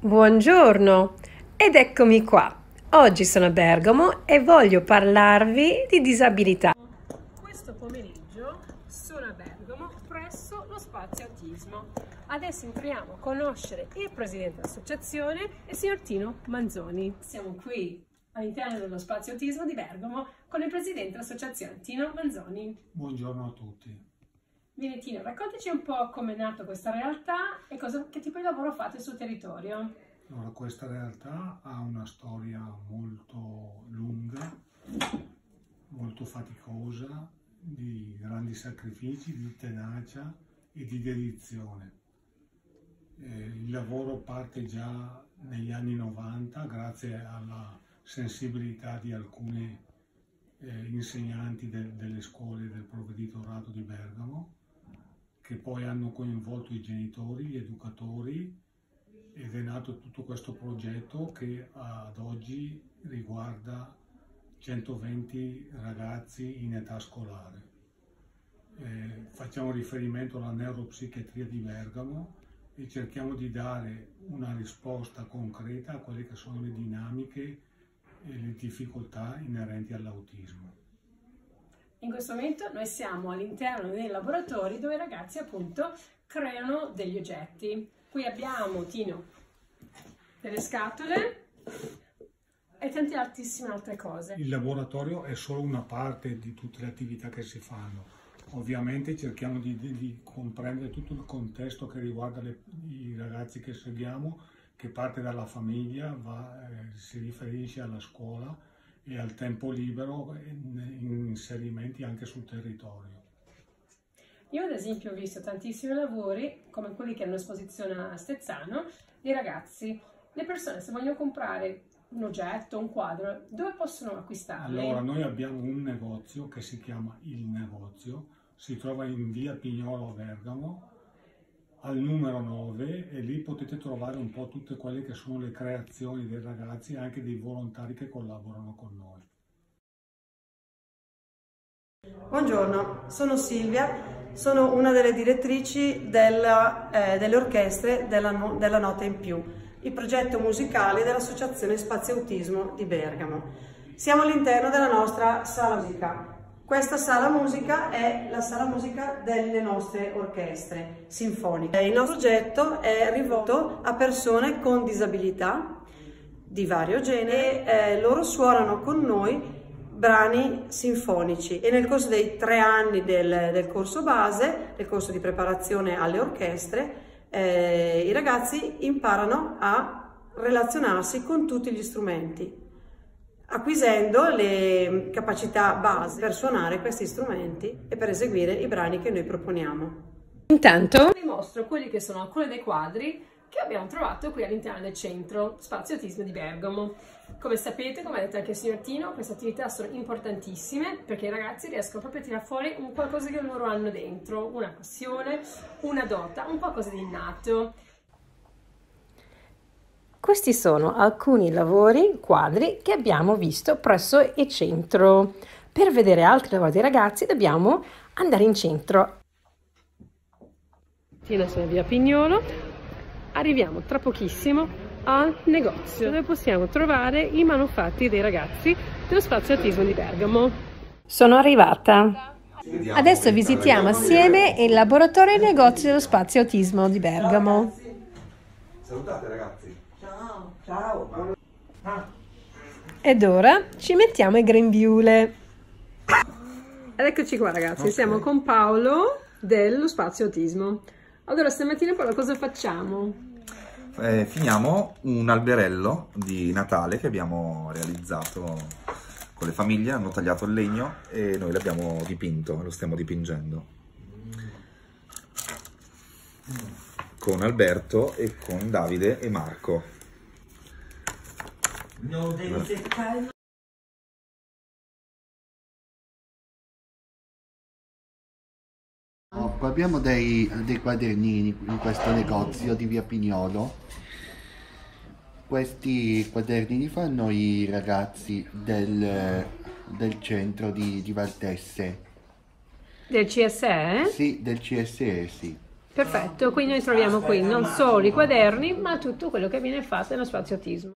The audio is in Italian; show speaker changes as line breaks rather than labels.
Buongiorno ed eccomi qua. Oggi sono a Bergamo e voglio parlarvi di disabilità. Questo pomeriggio sono a Bergamo presso lo spazio autismo. Adesso entriamo a conoscere il presidente dell'associazione, il signor Tino Manzoni. Siamo qui all'interno dello spazio autismo di Bergamo con il presidente dell'associazione Tino Manzoni.
Buongiorno a tutti.
Bene Tino, raccontaci un po' come è nata questa realtà e cosa, che tipo di lavoro fate sul territorio.
Allora, questa realtà ha una storia molto lunga, molto faticosa, di grandi sacrifici, di tenacia e di dedizione. Eh, il lavoro parte già negli anni 90 grazie alla sensibilità di alcuni eh, insegnanti de delle scuole del provveditorato di Bergamo che poi hanno coinvolto i genitori, gli educatori ed è nato tutto questo progetto che ad oggi riguarda 120 ragazzi in età scolare. Eh, facciamo riferimento alla neuropsichiatria di Bergamo e cerchiamo di dare una risposta concreta a quelle che sono le dinamiche e le difficoltà inerenti all'autismo.
In questo momento noi siamo all'interno dei laboratori dove i ragazzi appunto creano degli oggetti. Qui abbiamo, Tino, delle scatole e tante altissime altre cose.
Il laboratorio è solo una parte di tutte le attività che si fanno. Ovviamente cerchiamo di, di, di comprendere tutto il contesto che riguarda le, i ragazzi che seguiamo, che parte dalla famiglia, va, eh, si riferisce alla scuola, e al tempo libero in inserimenti anche sul territorio.
Io ad esempio ho visto tantissimi lavori, come quelli che hanno esposizione a Stezzano, di ragazzi. Le persone se vogliono comprare un oggetto, un quadro, dove possono acquistarli?
Allora, noi abbiamo un negozio che si chiama Il Negozio, si trova in via Pignolo a Bergamo, al numero 9 e lì potete trovare un po' tutte quelle che sono le creazioni dei ragazzi e anche dei volontari che collaborano con noi.
Buongiorno, sono Silvia, sono una delle direttrici della, eh, delle orchestre della, della Nota in Più, il progetto musicale dell'Associazione Spazio Autismo di Bergamo. Siamo all'interno della nostra sala musica. Questa sala musica è la sala musica delle nostre orchestre sinfoniche. Il nostro progetto è rivolto a persone con disabilità di vario genere e eh, loro suonano con noi brani sinfonici e nel corso dei tre anni del, del corso base, del corso di preparazione alle orchestre, eh, i ragazzi imparano a relazionarsi con tutti gli strumenti acquisendo le capacità base per suonare questi strumenti e per eseguire i brani che noi proponiamo.
Intanto vi mostro quelli che sono alcuni dei quadri che abbiamo trovato qui all'interno del centro Spazio Autismo di Bergamo. Come sapete, come ha detto anche il signor Tino, queste attività sono importantissime perché i ragazzi riescono proprio a tirare fuori un qualcosa che loro hanno dentro, una passione, una dota, un qualcosa di innato. Questi sono alcuni lavori, quadri che abbiamo visto presso il centro. Per vedere altri lavori dei ragazzi dobbiamo andare in centro. Tina sono via Pignolo. Arriviamo tra pochissimo al negozio dove possiamo trovare i manufatti dei ragazzi dello spazio autismo di Bergamo. Sono arrivata. Adesso visitiamo assieme il laboratorio e il negozio dello spazio autismo di Bergamo.
Salutate ragazzi.
Ciao.
Ed ora ci mettiamo i grembiule. Ed eccoci qua ragazzi, okay. siamo con Paolo dello Spazio Autismo. Allora stamattina Paolo cosa facciamo?
Eh, finiamo un alberello di Natale che abbiamo realizzato con le famiglie, hanno tagliato il legno e noi l'abbiamo dipinto, lo stiamo dipingendo. Con Alberto e con Davide e Marco. No, devi seccare.
abbiamo dei, dei, quadernini in questo negozio di via Pignolo. Questi quadernini fanno i ragazzi del, del centro di, di Valtesse.
Del CSE?
Sì, del CSE, sì.
Perfetto, quindi noi troviamo qui non solo i quaderni, ma tutto quello che viene fatto nello spazio autismo.